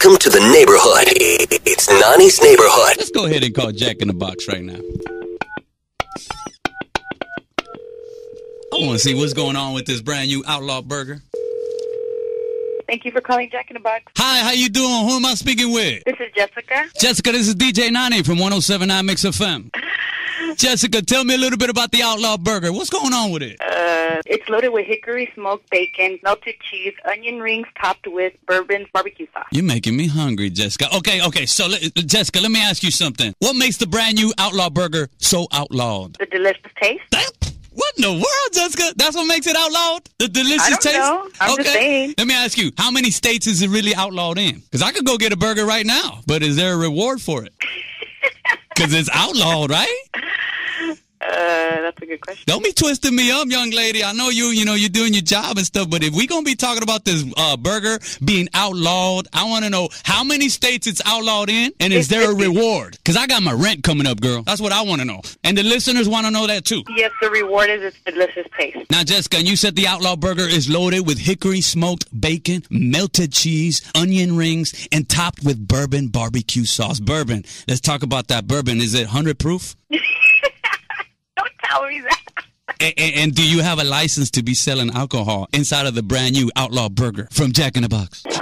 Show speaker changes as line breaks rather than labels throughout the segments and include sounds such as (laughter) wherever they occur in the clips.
Welcome to the neighborhood. It's Nani's neighborhood.
Let's go ahead and call Jack in the Box right now. I want to see what's going on with this brand new Outlaw Burger.
Thank you for calling Jack in the Box.
Hi, how you doing? Who am I speaking with?
This is Jessica.
Jessica, this is DJ Nani from 1079 Mix FM. (laughs) Jessica, tell me a little bit about the Outlaw Burger. What's going on with it?
Uh, it's loaded with hickory smoked bacon, melted cheese, onion rings topped with bourbon barbecue sauce.
You're making me hungry, Jessica. Okay, okay. So, let, Jessica, let me ask you something. What makes the brand new Outlaw Burger so outlawed?
The delicious taste.
That, what in the world, Jessica? That's what makes it outlawed? The delicious
I don't
taste?
know. I'm
okay.
just saying.
Let me ask you, how many states is it really outlawed in? Because I could go get a burger right now, but is there a reward for it? (laughs) Because it's outlawed, right?
Good question.
Don't be twisting me up, young lady. I know you, you know, you're doing your job and stuff, but if we're gonna be talking about this uh, burger being outlawed, I want to know how many states it's outlawed in, and is there a reward? Because I got my rent coming up, girl. That's what I want to know, and the listeners want to know that too.
Yes, the reward is its delicious taste.
Now, Jessica, and you said the Outlaw Burger is loaded with hickory smoked bacon, melted cheese, onion rings, and topped with bourbon barbecue sauce. Bourbon. Let's talk about that bourbon. Is it 100 proof? (laughs)
Don't tell me that.
And, and, and do you have a license to be selling alcohol inside of the brand new Outlaw Burger from Jack in the Box? (laughs)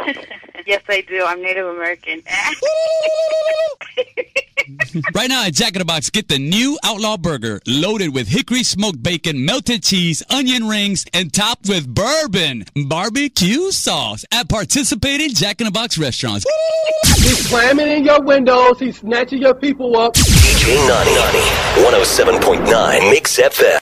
Yes, I do. I'm Native American. (laughs)
right now at Jack in the Box, get the new Outlaw Burger loaded with hickory smoked bacon, melted cheese, onion rings, and topped with bourbon barbecue sauce at participating Jack in the Box restaurants.
He's slamming in your windows. He's snatching your people up.
DJ Nani. 107.9 Mix FM.